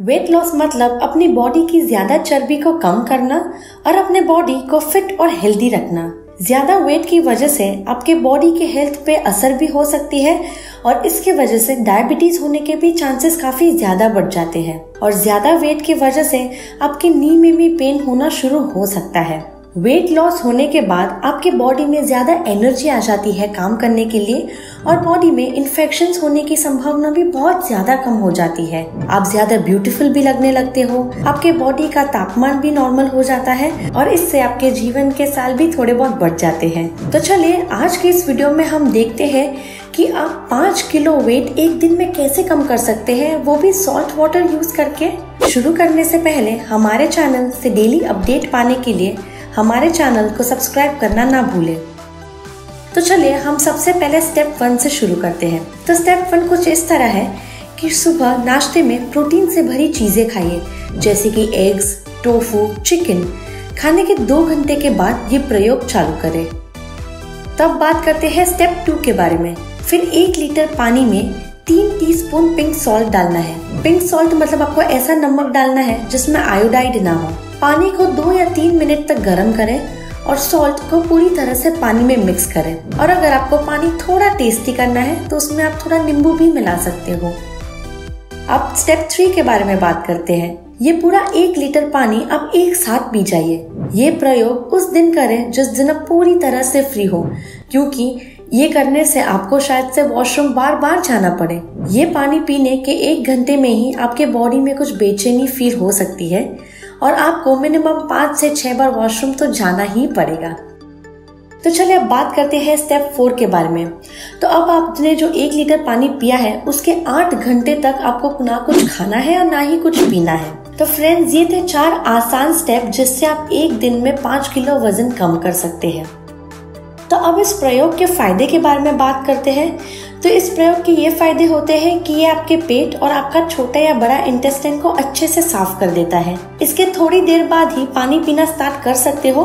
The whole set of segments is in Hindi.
वेट लॉस मतलब अपनी बॉडी की ज़्यादा चर्बी को कम करना और अपने बॉडी को फिट और हेल्दी रखना। ज़्यादा वेट की वजह से आपके बॉडी के हेल्थ पे असर भी हो सकती है और इसके वजह से डायबिटीज़ होने के भी चांसेस काफ़ी ज़्यादा बढ़ जाते हैं। और ज़्यादा वेट की वजह से आपके नी में भी पेन होना शुरू हो सकता है। वेट लॉस होने के बाद आपके बॉडी में ज़्यादा एनर्जी आ जाती है काम करने के लिए और बॉडी में इन्फेक्शन होने की संभावना भी बहुत ज़्यादा कम हो जाती है। आप ज़्यादा ब्यूटीफुल भी लगने लगते हो, आपके बॉडी का तापमान भी नॉर्मल हो जाता है और इससे आपके जीवन के साल भी थोड़े बहुत बढ़ जाते हैं। तो चलिए, आज के इस वीडियो में हम देखते हैं कि आप पाँच किलो वेट एक दिन में कैसे कम कर सकते हैं, वो भी सॉल्ट वाटर यूज़ करके। शुरू करने से पहले हमारे चैनल से डेली अपडेट पाने के लिए हमारे चैनल को सब्सक्राइब करना ना भूलें। तो चलिए, हम सबसे पहले स्टेप वन से शुरू करते हैं। तो स्टेप वन कुछ इस तरह है कि सुबह नाश्ते में प्रोटीन से भरी चीज़ें खाइए, जैसे कि एग्स टोफू चिकन खाने के दो घंटे के बाद ये प्रयोग चालू करें। तब बात करते हैं स्टेप टू के बारे में। फिर एक लीटर पानी में तीन टीस्पून पिंक सॉल्ट डालना है। पिंक सॉल्ट मतलब आपको ऐसा नमक डालना है जिसमें आयोडाइड ना हो। पानी को दो या तीन मिनट तक गर्म करें और सॉल्ट को पूरी तरह से पानी में मिक्स करें। और अगर आपको पानी थोड़ा टेस्टी करना है तो उसमें आप थोड़ा नींबू भी मिला सकते हो। अब स्टेप थ्री के बारे में बात करते हैं। ये पूरा एक लीटर पानी आप एक साथ पी जाइए। ये प्रयोग उस दिन करें जिस दिन आप पूरी तरह से फ्री हो, क्योंकि ये करने से आपको शायद से वॉशरूम बार बार जाना पड़े। ये पानी पीने के एक घंटे में ही आपके बॉडी में कुछ बेचैनी फील हो सकती है और आपको मिनिमम पाँच से छह बार वॉशरूम तो जाना ही पड़ेगा। तो चलिए अब बात करते हैं स्टेप फोर के बारे में। तो अब आपने जो एक लीटर पानी पिया है, उसके आठ घंटे तक आपको ना कुछ खाना है और ना ही कुछ पीना है। तो फ्रेंड्स ये थे चार आसान स्टेप जिससे आप एक दिन में पाँच किलो वज़न कम कर सकते हैं। तो अब इस प्रयोग के फ़ायदे के बारे में बात करते हैं। तो इस प्रयोग के ये फ़ायदे होते हैं कि ये आपके पेट और आपका छोटा या बड़ा इंटेस्टाइन को अच्छे से साफ़ कर देता है। इसके थोड़ी देर बाद ही पानी पीना स्टार्ट कर सकते हो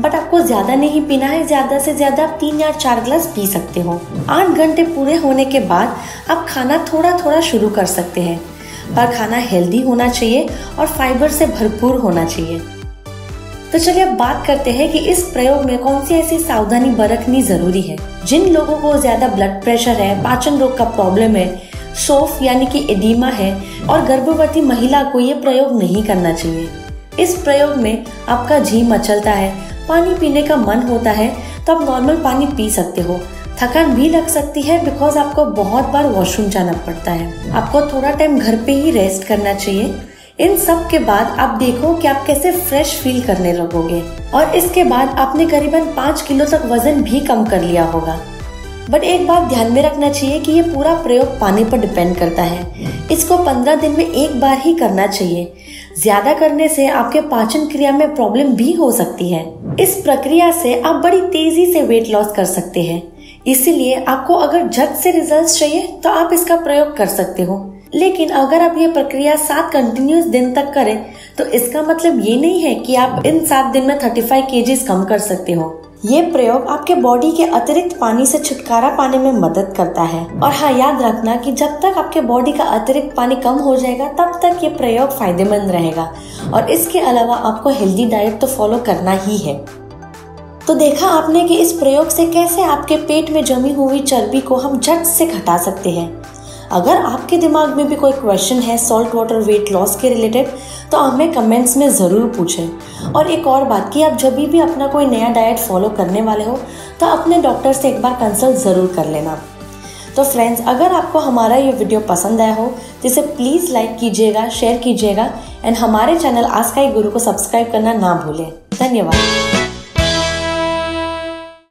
बट आपको ज़्यादा नहीं पीना है, ज़्यादा से ज़्यादा आप तीन या चार ग्लास पी सकते हो। आठ घंटे पूरे होने के बाद आप खाना थोड़ा थोड़ा शुरू कर सकते हैं। पर खाना हेल्दी होना चाहिए और फाइबर से भरपूर होना चाहिए। तो चलिए अब बात करते हैं कि इस प्रयोग में कौन सी ऐसी सावधानी बरतनी ज़रूरी है। जिन लोगों को ज़्यादा ब्लड प्रेशर है, पाचन रोग का प्रॉब्लम है सोफ यानी कि एडिमा है, और गर्भवती महिला को ये प्रयोग नहीं करना चाहिए। इस प्रयोग में आपका जी मचलता है, पानी पीने का मन होता है तो आप नॉर्मल पानी पी सकते हो। थकान भी लग सकती है बिकॉज़ आपको बहुत बार वॉशरूम जाना पड़ता है। आपको थोड़ा टाइम घर पे ही रेस्ट करना चाहिए। इन सब के बाद आप देखो कि आप कैसे फ्रेश फील करने लगोगे। और इसके बाद आपने करीबन पाँच किलो तक वज़न भी कम कर लिया होगा। बट एक बात ध्यान में रखना चाहिए कि ये पूरा प्रयोग पानी पर डिपेंड करता है। इसको पंद्रह दिन में एक बार ही करना चाहिए। ज़्यादा करने से आपके पाचन क्रिया में प्रॉब्लम भी हो सकती है। इस प्रक्रिया से आप बड़ी तेज़ी से वेट लॉस कर सकते हैं। इसीलिए आपको अगर झट से रिज़ल्ट चाहिए तो आप इसका प्रयोग कर सकते हो। लेकिन अगर आप ये प्रक्रिया सात कंटिन्यूस दिन तक करें तो इसका मतलब ये नहीं है कि आप इन सात दिन में थर्टी फाइव केजीज कम कर सकते हो। ये प्रयोग आपके बॉडी के अतिरिक्त पानी से छुटकारा पाने में मदद करता है। और हाँ याद रखना कि जब तक आपके बॉडी का अतिरिक्त पानी कम हो जाएगा, तब तक ये प्रयोग फ़ायदेमंद रहेगा। और इसके अलावा आपको हेल्दी डाइट तो फॉलो करना ही है। तो देखा आपने कि इस प्रयोग से कैसे आपके पेट में जमी हुई चर्बी को हम झट से घटा सकते हैं। अगर आपके दिमाग में भी कोई क्वेश्चन है सॉल्ट वाटर वेट लॉस के रिलेटेड तो हमें कमेंट्स में ज़रूर पूछें। और एक और बात कि आप जब भी अपना कोई नया डाइट फॉलो करने वाले हो तो अपने डॉक्टर से एक बार कंसल्ट ज़रूर कर लेना। तो फ्रेंड्स अगर आपको हमारा ये वीडियो पसंद आया हो तो इसे प्लीज़ लाइक कीजिएगा शेयर कीजिएगा एंड हमारे चैनल आज आस्काई गुरु को सब्सक्राइब करना ना भूलें। धन्यवाद।